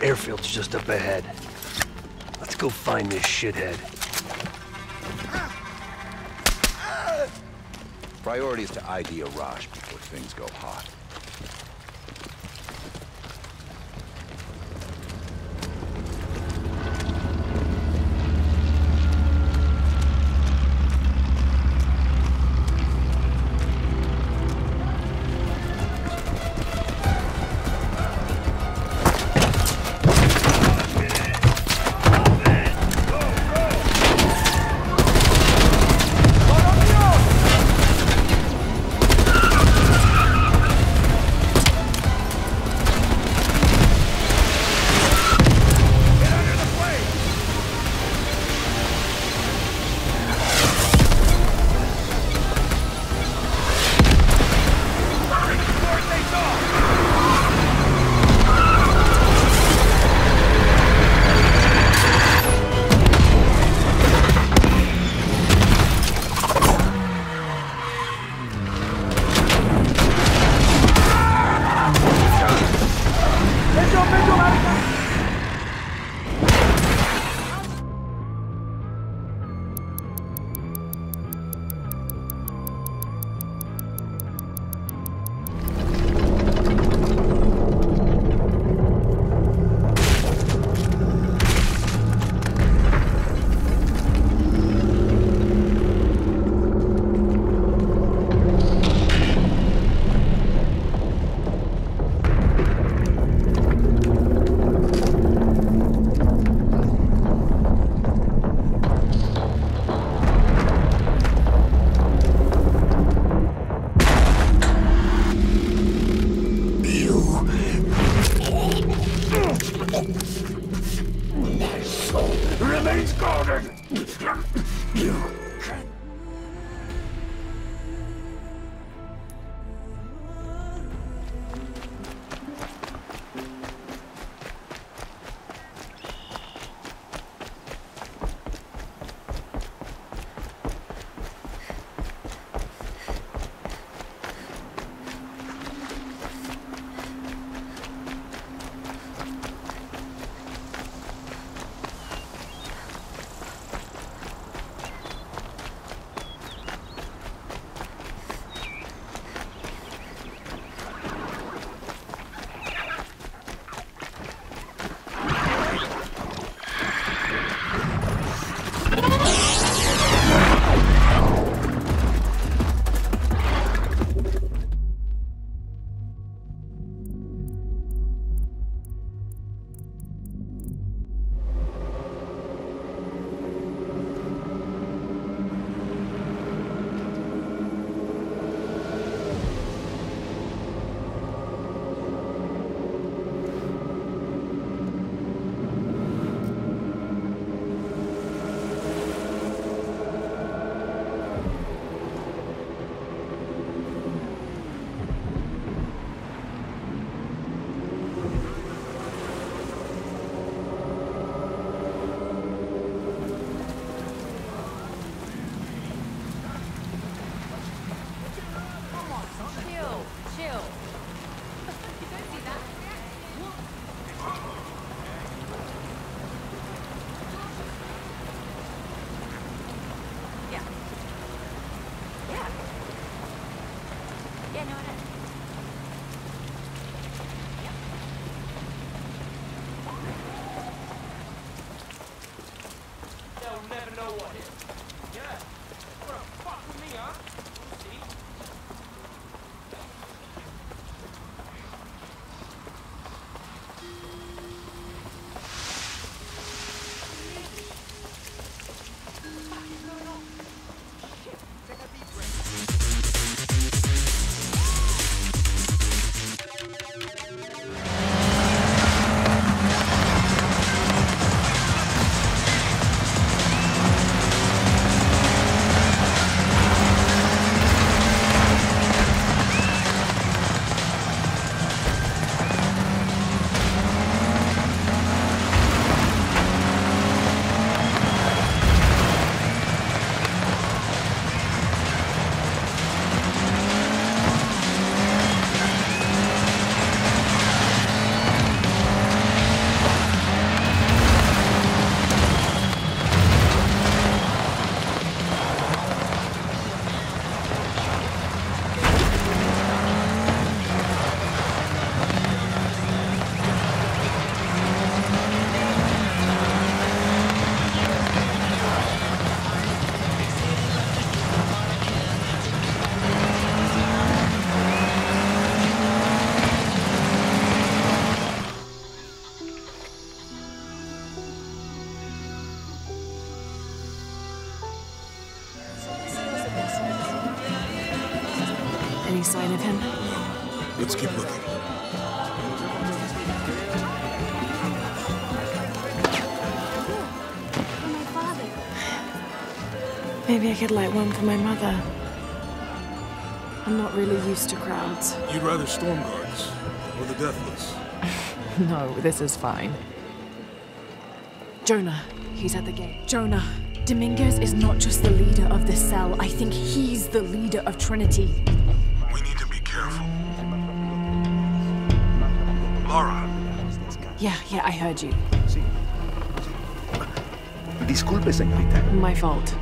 Airfield's just up ahead. Let's go find this shithead. Priority is to ID Raj before things go hot. You Any sign of him? Let's keep looking. For my father. Maybe I could light one for my mother. I'm not really used to crowds. You'd rather storm guards or the deathless? No, this is fine. Jonah, he's at the gate. Jonah, Dominguez is not just the leader of the cell. I think he's the leader of Trinity. Yeah, yeah, I heard you. See. Disculpe, señorita. My fault.